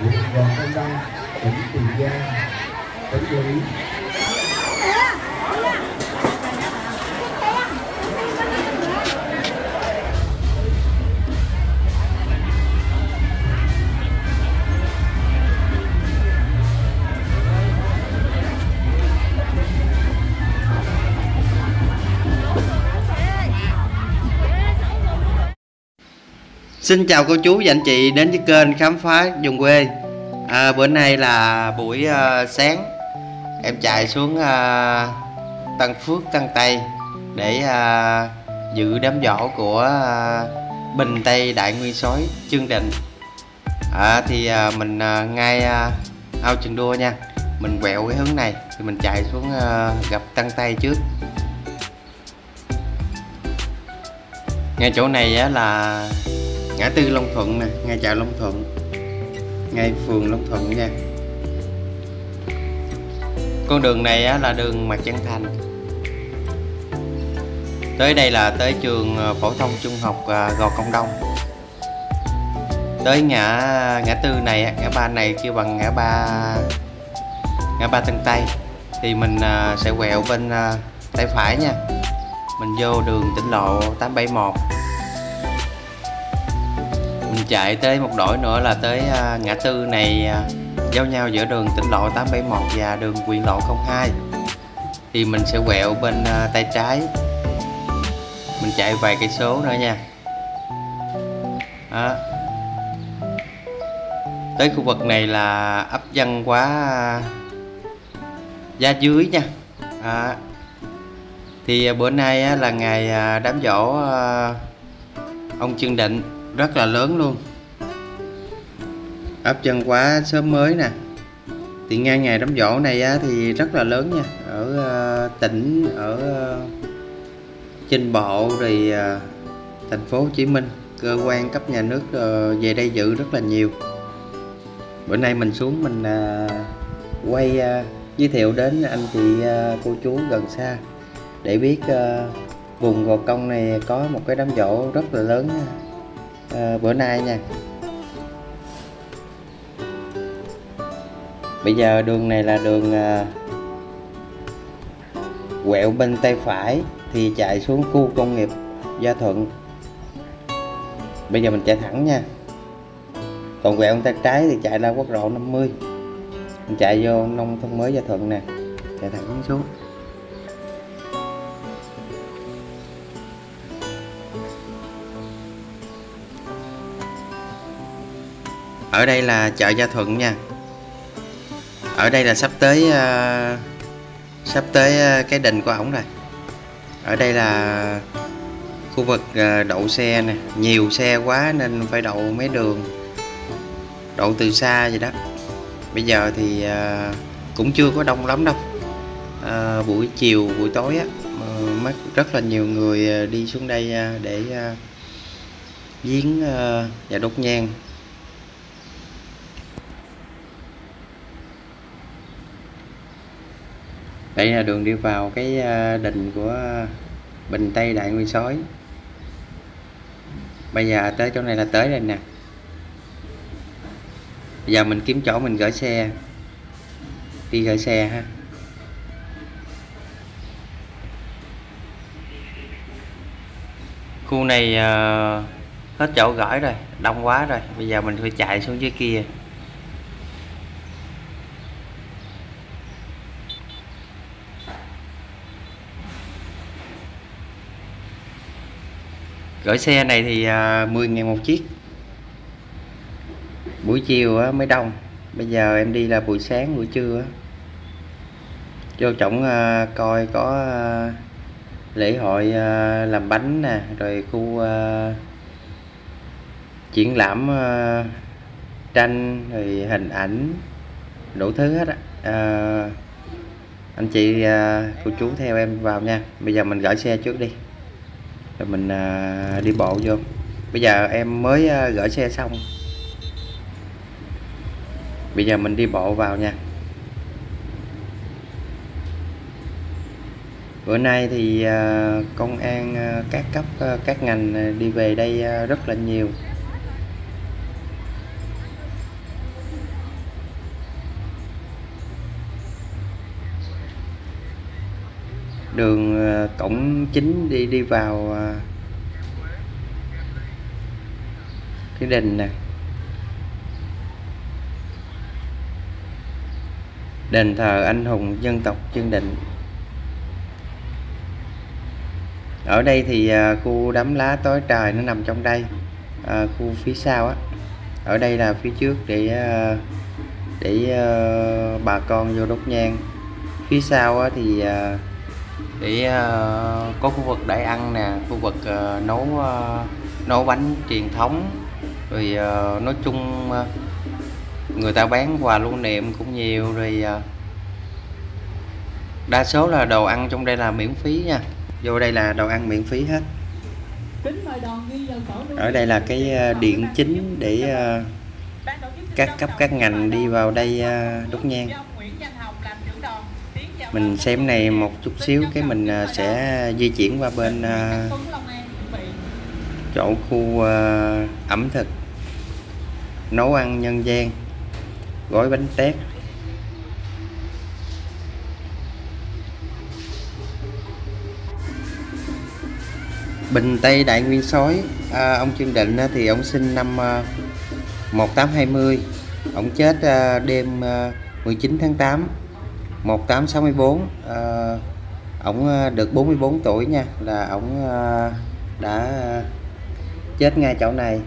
huyện Gò Công Đông, tỉnh Tiền Giang, tỉnh Gia Lý. Xin chào cô chú và anh chị đến với kênh khám phá vùng quê. À, Bữa nay là buổi uh, sáng. Em chạy xuống uh, Tân Phước, Tân Tây Để ờ, uh, dự đám giỗ của uh, Bình Tây Đại Nguyên Sói Chương Định. À, Thì uh, mình uh, ngay uh, ao trường đua nha. Mình quẹo cái hướng này Thì mình chạy xuống uh, gặp Tân Tây trước. Ngay chỗ này á, là ngã tư Long Thuận nè ngay chợ Long Thuận ngay phường Long Thuận nha. Con đường này á, là đường Mạc Trăng Thành. Tới đây là tới trường ờ, phổ thông trung học ờ, Gò Công Đông. Tới ngã ngã tư này ngã ba này kêu bằng ngã ba ngã ba Tân Tây. Thì mình ờ, sẽ quẹo bên tay phải nha. Mình vô đường tỉnh lộ 871 chạy tới một đổi nữa là tới uh, ngã tư này uh, giao nhau giữa đường tỉnh lộ 871 và đường quyền lộ 02 thì mình sẽ quẹo bên uh, tay trái. Mình chạy vài cây số nữa nha. Đó. tới khu vực này là ấp dân quá giá dưới nha. À, thì bữa nay là ngày đám dỗ ông Trương Định rất là lớn luôn. Ấp chân quá sớm mới nè. Thì ngay ngày đám dỗ này á, thì rất là lớn nha. Ở uh, tỉnh ở uh, trên bộ rồi uh, thành phố Hồ Chí Minh cơ quan cấp nhà nước uh, về đây dự rất là nhiều. Bữa nay mình xuống mình uh, quay uh, giới thiệu đến anh chị uh, cô chú gần xa để biết uh, vùng gò công này có một cái đám dỗ rất là lớn nha. Ờ, bữa nay nha. Bây giờ đường này là đường uh, quẹo bên tay phải thì chạy xuống khu công nghiệp Gia Thuận. Bây giờ mình chạy thẳng nha. Còn quẹo bên tay trái thì chạy ra quốc lộ 50 mình chạy vô nông thôn mới Gia Thuận nè. Chạy thẳng xuống. Ở đây là chợ Gia Thuận nha. Ở đây là sắp tới uh, sắp tới uh, cái đình của ổng rồi. Ở đây là khu vực uh, đậu xe nè. Nhiều xe quá nên phải đậu mấy đường đậu từ xa vậy đó. Bây giờ thì uh, cũng chưa có đông lắm đâu. Uh, buổi chiều buổi tối á uh, rất là nhiều người đi xuống đây uh, để uh, giếng uh, và đốt nhang. Đây là đường đi vào cái à, đình của Bình Tây Đại Nguyên Sói. Bây giờ tới chỗ này là tới đây nè. Bây giờ mình kiếm chỗ mình gửi xe. Đi gửi xe ha. Khu này uh, hết chỗ gửi rồi đông quá rồi. Bây giờ mình phải chạy xuống dưới kia. Gửi xe này thì à, 10 ngàn một chiếc. Buổi chiều mới đông. Bây giờ em đi là buổi sáng buổi trưa vô trọng à, coi có à, lễ hội làm bánh nè rồi khu triển lãm tranh rồi hình ảnh đủ thứ hết á. À, anh chị cô chú theo em vào nha. Bây giờ mình gửi xe trước đi rồi mình à, đi bộ vô. Bây giờ em mới à, gửi xe xong. Bây giờ mình đi bộ vào nha. Bữa nay thì à, công an à, các cấp à, các ngành à, đi về đây à, rất là nhiều. Đường ờ, cổng chính đi đi vào ờ, cái đình nè. Đền thờ anh hùng dân tộc chương định. Ở đây thì ờ, khu đám lá tối trời nó nằm trong đây à, khu phía sau á. Ở đây là phía trước để để bà con vô đốt nhang. Phía sau á thì để à, có khu vực để ăn nè khu vực à, nấu à, nấu bánh truyền thống. Rồi à, nói chung à, người ta bán quà lưu niệm cũng nhiều. Rồi à, đa số là đồ ăn trong đây là miễn phí nha. Vô đây là đồ ăn miễn phí hết. Ở đây là cái điện chính để các cấp các ngành đi vào đây đốt nhang mình xem này một chút xíu cái mình à, sẽ di chuyển qua bên à, chỗ khu à, ẩm thực nấu ăn nhân gian gói bánh tét. Bình Tây Đại Nguyên sói à, ông Trương Định thì ông sinh năm 1820 ông chết đêm 19 tháng 8 1864 à, ờ, ổng ờ, được 44 tuổi nha là ổng à, đã chết ngay chỗ này.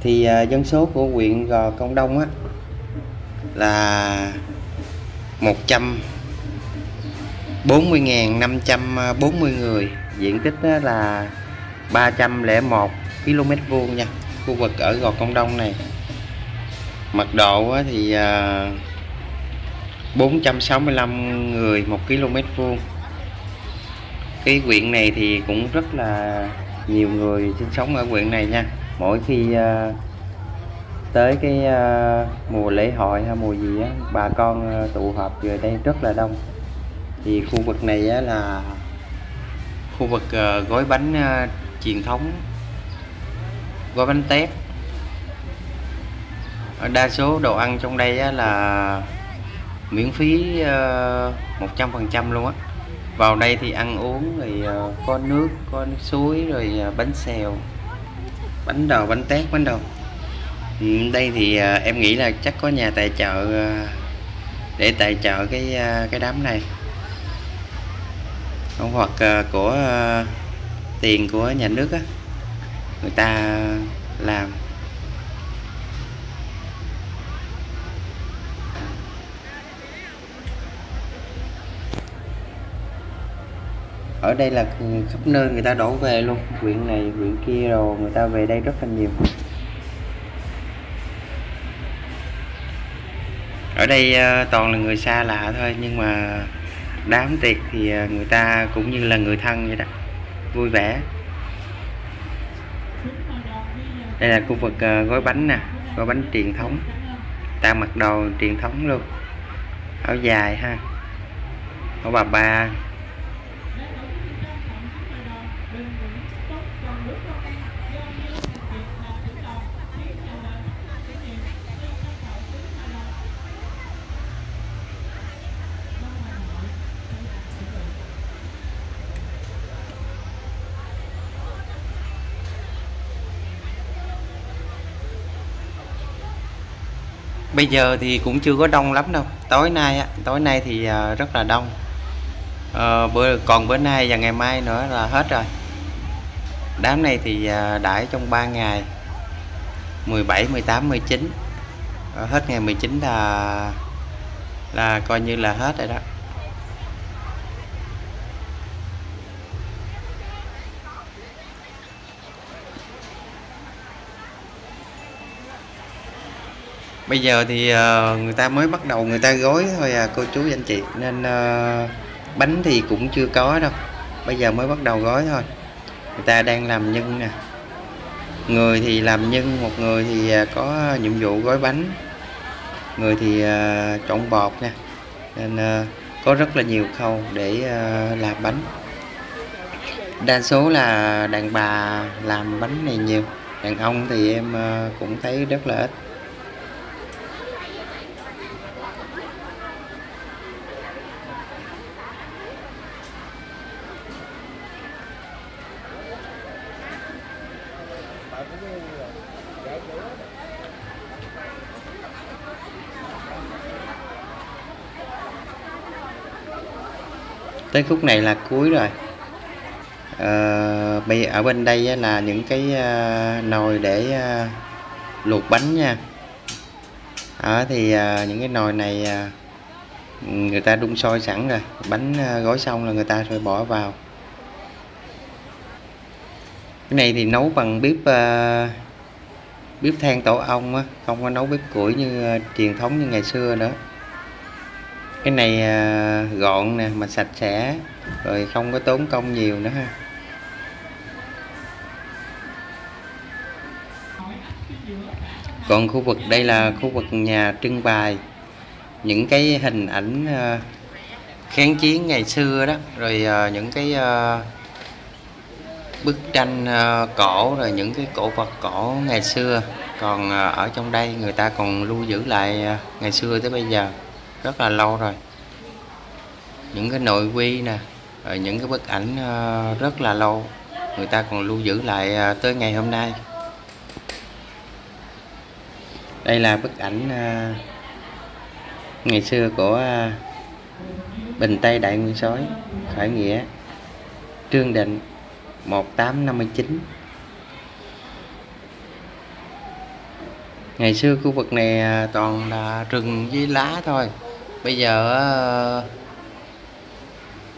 Thì à, dân số của huyện Gò Công Đông á là 140.540 người diện tích là 301 km vuông nha khu vực ở Gò Công Đông này. Mật độ thì à, 465 người một km vuông. Cái quyện này thì cũng rất là nhiều người sinh sống ở quyện này nha. Mỗi khi uh, tới cái uh, mùa lễ hội hay mùa gì á bà con uh, tụ họp về đây rất là đông. Thì khu vực này á là khu vực uh, gói bánh uh, truyền thống gói bánh tét. Đa số đồ ăn trong đây á là miễn phí ờ, một trăm phần trăm luôn á. Vào đây thì ăn uống rồi ờ, có nước có nước suối rồi ờ, bánh xèo bánh đầu bánh tét bánh đầu ừ, đây thì em nghĩ là chắc có nhà tài trợ để tài trợ cái cái đám này. Không, hoặc của tiền của nhà nước á người ta làm. Ở đây là khắp nơi người ta đổ về luôn. Huyện này huyện kia rồi người ta về đây rất là nhiều. Ở đây ờ, toàn là người xa lạ thôi, nhưng mà đám tiệc thì ờ, người ta cũng như là người thân vậy đó. Vui vẻ. Đây là khu vực ờ, gói bánh nè, gói bánh truyền thống. Ta mặc đồ truyền thống luôn. Áo dài ha. Áo bà ba bây giờ thì cũng chưa có đông lắm đâu. Tối nay á tối nay thì à, rất là đông. Ờ, bữa còn bữa nay và ngày mai nữa là hết rồi đám này thì à, đãi trong 3 ngày 17 18 19 hết ngày 19 là là coi như là hết rồi đó. Bây giờ thì ờ, người ta mới bắt đầu người ta gói thôi à cô chú anh chị. Nên ờ, bánh thì cũng chưa có đâu. Bây giờ mới bắt đầu gói thôi người ta đang làm nhân nè. Người thì làm nhân, một người thì à, có nhiệm vụ gói bánh. Người thì à, trộn bột nè. Nên à, có rất là nhiều khâu để làm bánh. Đa số là đàn bà làm bánh này nhiều. Đàn ông thì em cũng thấy rất là ít. Tới khúc này là cuối rồi. Ờ, bây ở bên đây là những cái ờ, nồi để ờ, luộc bánh nha. Ở thì ờ, những cái nồi này người ta đun sôi sẵn rồi bánh gói xong là người ta sẽ bỏ vào. Cái này thì nấu bằng bếp bếp than tổ ong á không có nấu bếp củi như truyền thống như ngày xưa nữa cái này à, gọn nè, mà sạch sẽ, rồi không có tốn công nhiều nữa ha. Còn khu vực, đây là khu vực nhà trưng bày những cái hình ảnh à, kháng chiến ngày xưa đó, rồi à, những cái bức tranh cổ, rồi những cái cổ vật cổ ngày xưa. Còn ở trong đây người ta còn lưu giữ lại ngày xưa tới bây giờ rất là lâu rồi. Những cái nội quy nè rồi những cái bức ảnh ờ, rất là lâu. Người ta còn lưu giữ lại ờ, tới ngày hôm nay. Đây là bức ảnh ngày xưa của Bình Tây Đại Nguyên sói, khởi nghĩa. Trương Định 1859 ngày xưa khu vực này toàn là rừng với lá thôi bây giờ ờ,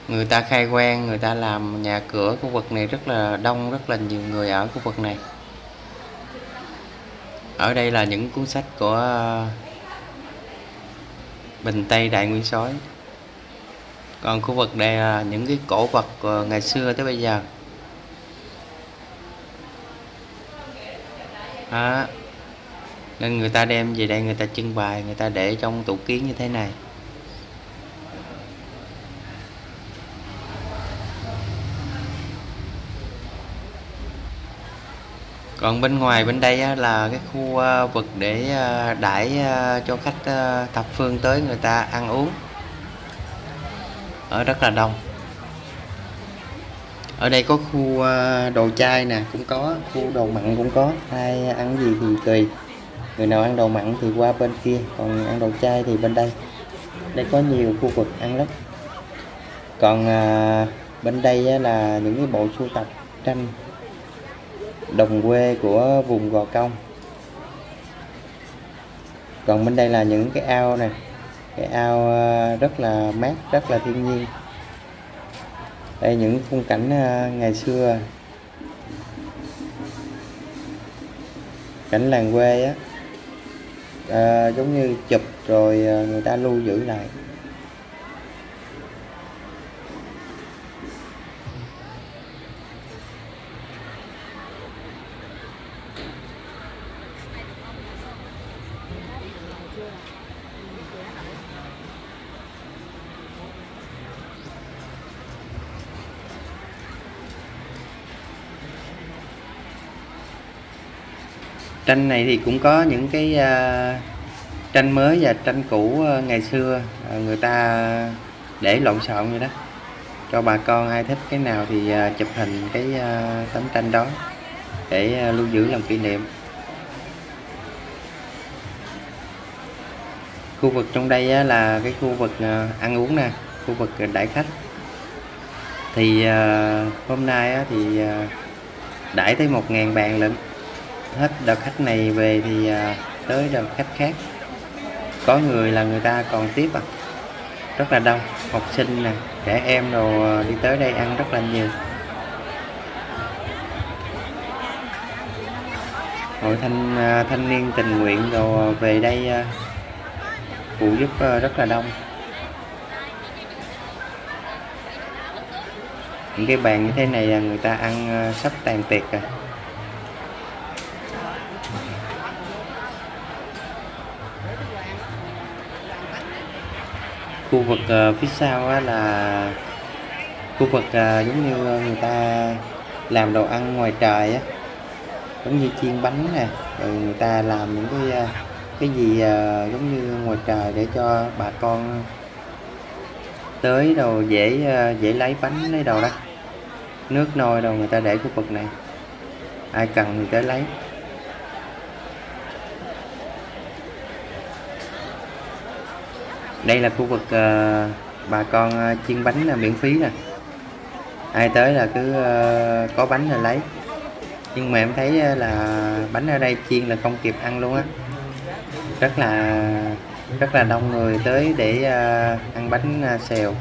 người ta khai quang, người ta làm nhà cửa khu vực này rất là đông, rất là nhiều người ở khu vực này. Ở đây là những cuốn sách của ờ, Bình Tây Đại Nguyên sói. Còn khu vực này là những cái cổ vật ờ, ngày xưa tới bây giờ. Đó. Nên người ta đem về đây, người ta trưng bày, người ta để trong tủ kiến như thế này. Còn bên ngoài bên đây á, là cái khu ờ, vực để ờ, đãi ờ, cho khách thập phương tới người ta ăn uống. Ở rất là đông. Ở đây có khu đồ chay nè cũng có. Khu đồ mặn cũng có. Ai ăn gì thì tùy. Người nào ăn đồ mặn thì qua bên kia còn ăn đồ chay thì bên đây. Đây có nhiều khu vực ăn lắm. Còn à, bên đây á, là những cái bộ sưu tập tranh đồng quê của vùng Gò Công. Còn bên đây là những cái ao này, cái ao ờ, rất là mát rất là thiên nhiên. Đây những khung cảnh ờ, ngày xưa. Cảnh làng quê á. À, giống như chụp rồi người ta lưu giữ lại. Tranh này thì cũng có những cái uh, tranh mới và tranh cũ uh, ngày xưa uh, người ta để lộn xộn vậy đó. Cho bà con ai thích cái nào thì uh, chụp hình cái uh, tấm tranh đó để uh, lưu giữ làm kỷ niệm. Khu vực trong đây á, là cái khu vực uh, ăn uống nè khu vực đãi khách. Thì uh, hôm nay á, thì uh, đãi tới 1.000 bàn lận hết đợt khách này về thì à, tới đợt khách khác. Có người là người ta còn tiếp à. Rất là đông học sinh nè trẻ em đồ à, đi tới đây ăn rất là nhiều. Hội thanh à, thanh niên tình nguyện đồ à, về đây à, phụ giúp à, rất là đông. Những cái bàn như thế này là người ta ăn à, sắp tàn tiệc rồi khu vực uh, phía sau á là khu vực uh, giống như ờ, người ta làm đồ ăn ngoài trời á giống như chiên bánh nè rồi người ta làm những cái uh, cái gì uh, giống như ngoài trời để cho bà con tới đồ dễ uh, dễ lấy bánh lấy đồ đó. Nước nôi đồ người ta để khu vực này ai cần thì tới lấy. Đây là khu vực uh, bà con ờ, chiên bánh là miễn phí nè. Ai tới là cứ uh, có bánh là lấy. Nhưng mà em thấy là bánh ở đây chiên là không kịp ăn luôn á. Rất là rất là đông người tới để uh, ăn bánh uh, xèo.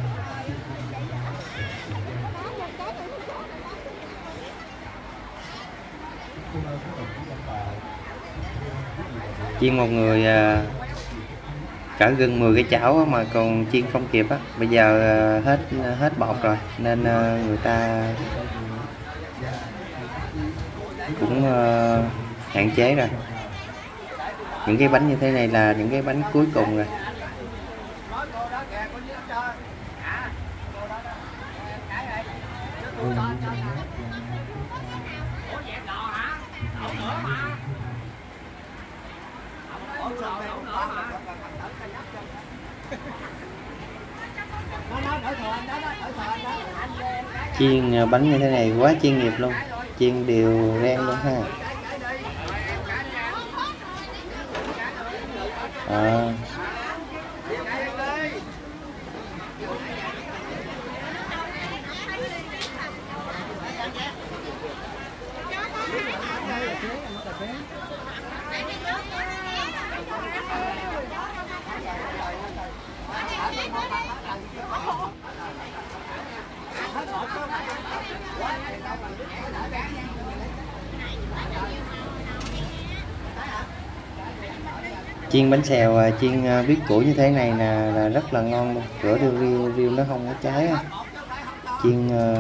Chiên một người uh, cả gần 10 cái chảo mà còn chiên không kịp á. Bây giờ ờ, hết hết bột rồi, nên ờ, người ta cũng ờ, hạn chế rồi. Những cái bánh như thế này là những cái bánh cuối cùng rồi. Ừ. chiên à, bánh như thế này quá chuyên nghiệp luôn. Chiên đều ren luôn ha. À, chiên bánh xèo à, chiên à, biết củ như thế này là, là rất là ngon luôn. Rửa riêu riêu riêu nó không có cháy chiên à,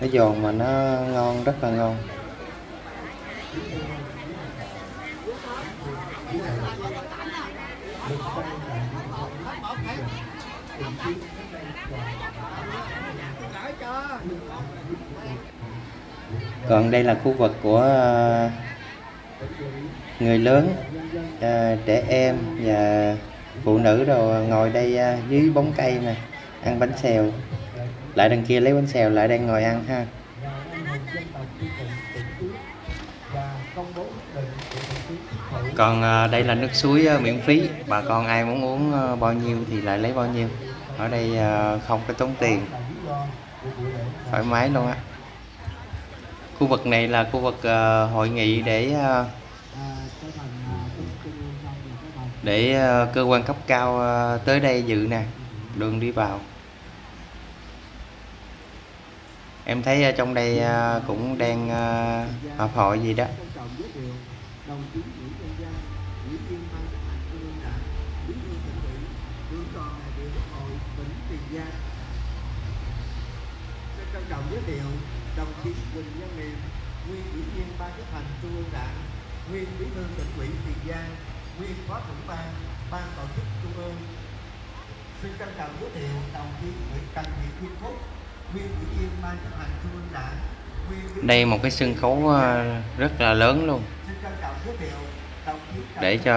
nó giòn mà nó ngon rất là ngon. Còn đây là khu vực của ờ, người lớn ờ, trẻ em và phụ nữ đồ ngồi đây ờ, dưới bóng cây nè, ăn bánh xèo. Lại đằng kia lấy bánh xèo, lại đang ngồi ăn ha. Còn đây là nước suối miễn phí. Bà con ai muốn uống bao nhiêu thì lại lấy bao nhiêu. Ở đây không có tốn tiền thoải mái luôn á. Khu vực này là khu vực uh, hội nghị để uh, để uh, cơ quan cấp cao uh, tới đây dự nè đường đi vào. Em thấy ở trong đây uh, cũng đang uh, họp hội gì đó. Trọng giới thiệu đồng chí Quỳnh Văn Niệm, nguyên Ủy viên Ban chấp hành Trung ương Đảng, nguyên Bí thư tỉnh ủy Tiền Giang, nguyên Phó trưởng ban Ban tổ chức Trung ương. Xin trân trọng giới thiệu đồng chí Nguyễn Trần Thị Kim Phúc, nguyên Ủy viên Ban chấp hành Trung ương Đảng, đây một cái sân khấu ờ, rất là lớn luôn. Để cho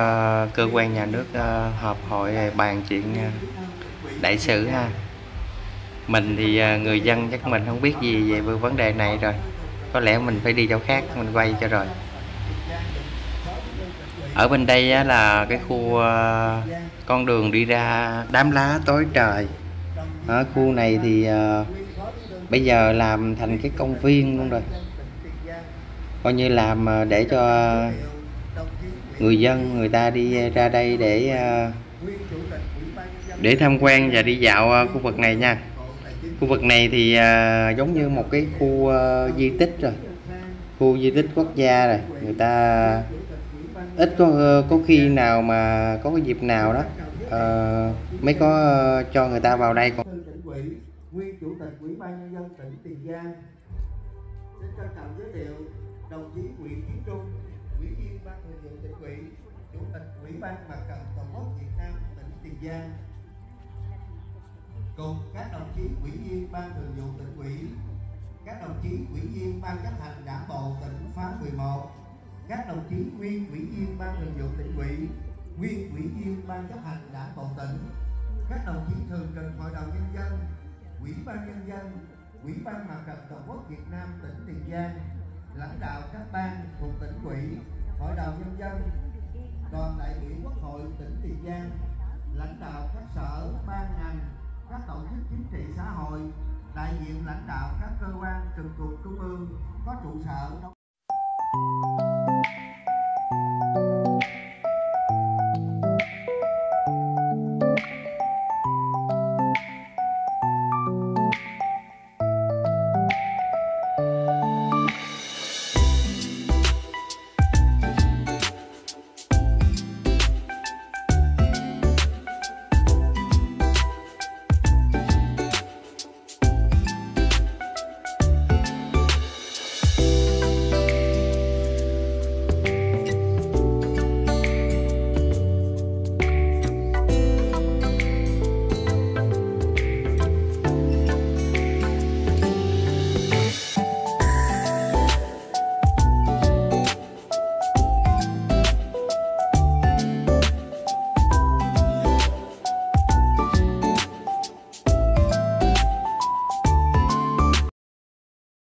cơ quan nhà nước ờ, họp hội bàn chuyện ờ, đại sự ha mình thì à, người dân chắc mình không biết gì về vấn đề này rồi. Có lẽ mình phải đi chỗ khác, mình quay cho rồi. Ở bên đây là cái khu à, con đường đi ra đám lá tối trời. Ở khu này thì à, bây giờ làm thành cái công viên luôn rồi. Coi như làm để cho người dân, người ta đi ra đây để để tham quan và đi dạo khu vực này nha khu vực này thì à, giống như một cái khu à, di tích rồi khu di tích quốc gia rồi người ta ít có ờ, có khi nào mà có cái dịp nào đó à, mới có ờ, cho người ta vào đây còn nguyên chủ tịch ủy ban nhân dân tỉnh Tiền Giang. Xin trân trọng giới thiệu đồng chí Nguyễn Tiến Trung, ủy viên ban thường vụ tỉnh ủy, chủ tịch ủy ban mặt trận tổ quốc Việt Nam tỉnh Tiền Giang cùng các đồng chí ủy viên ban thường vụ tỉnh ủy, các đồng chí ủy viên ban chấp hành đảng bộ tỉnh khóa 11 các đồng chí nguyên ủy viên ban thường vụ tỉnh ủy, nguyên ủy viên ban chấp hành đảng bộ tỉnh, các đồng chí thường trực hội đồng nhân dân, ủy ban nhân dân, ủy ban mặt trận tổ quốc việt nam tỉnh tiền giang, lãnh đạo các ban thuộc tỉnh ủy, hội đồng nhân dân, đoàn đại biểu quốc hội tỉnh tiền giang, lãnh đạo các sở, ban ngành các tổ chức chính trị xã hội, đại diện lãnh đạo các cơ quan trực thuộc trung ương có trụ sở trong